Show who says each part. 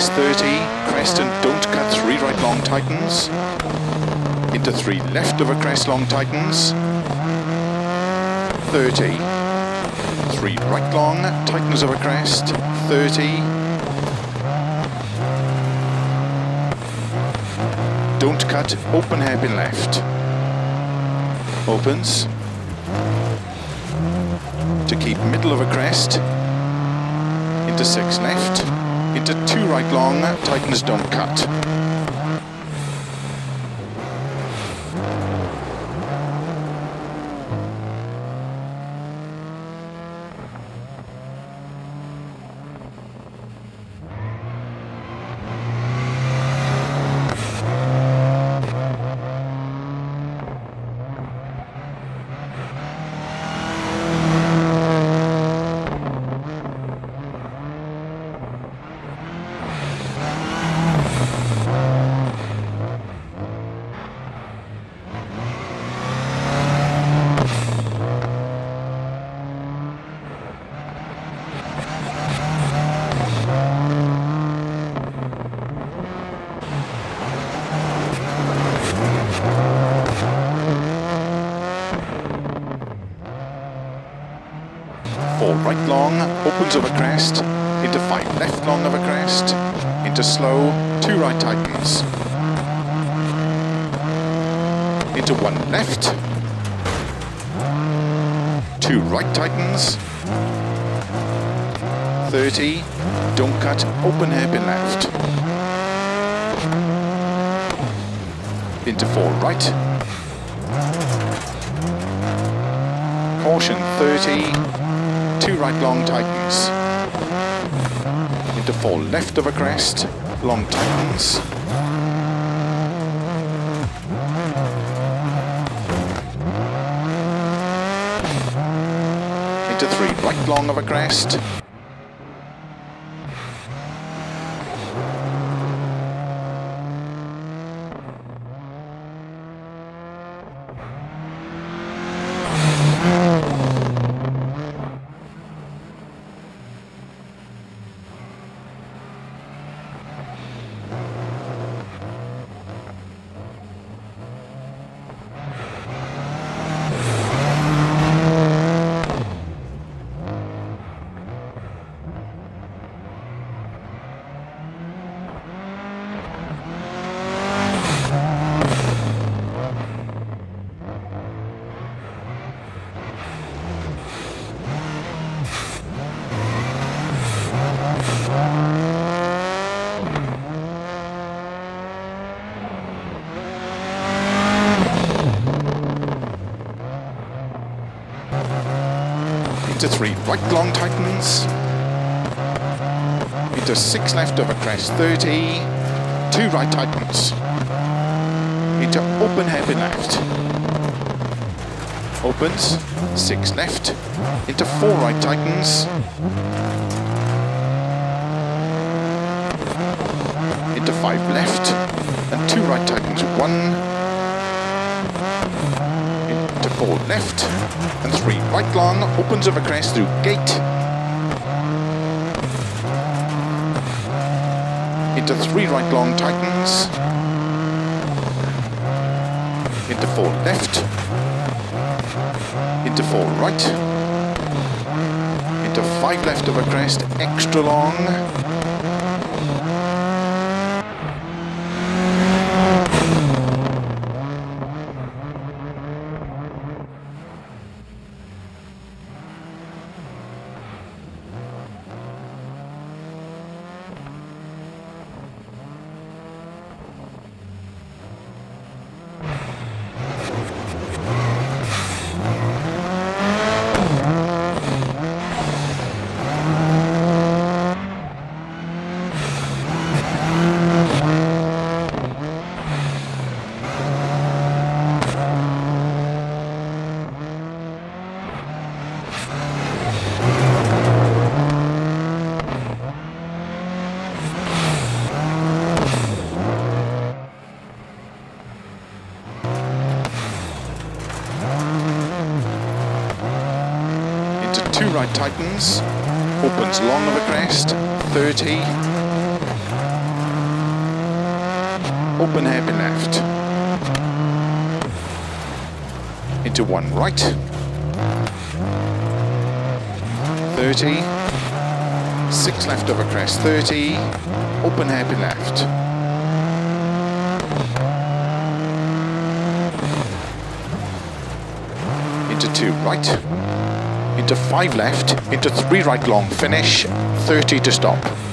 Speaker 1: crest 30, crest and don't cut three right long tightens. into three left of a crest long tightens. 30, three right long tightens of a crest, 30, don't cut, open hairpin left, opens, to keep middle of a crest, into six left, into two right long, tightens don't cut. Four right long, opens a crest, into five left long of a crest, into slow, two right tightens, into one left, two right tightens, 30, don't cut, open hairpin left, into four right, caution 30, two right long tightens. Into four left of a crest, long tightens. Into three right long of a crest. Into three right long tightens, into six left a crest 30, two right tightens, into open hairpin left, opens, six left, into four right tightens, into five left, and two right tightens, one, four left, and three right long, opens of a crest through gate, into three right long tightens, into four left, into four right, into five left of a crest, extra long, right tightens, opens long of a crest, 30, open hairpin left. Into one right. 30. Six left over crest, 30. Open hairpin left. Into two right into five left, into three right long, finish, 30 to stop.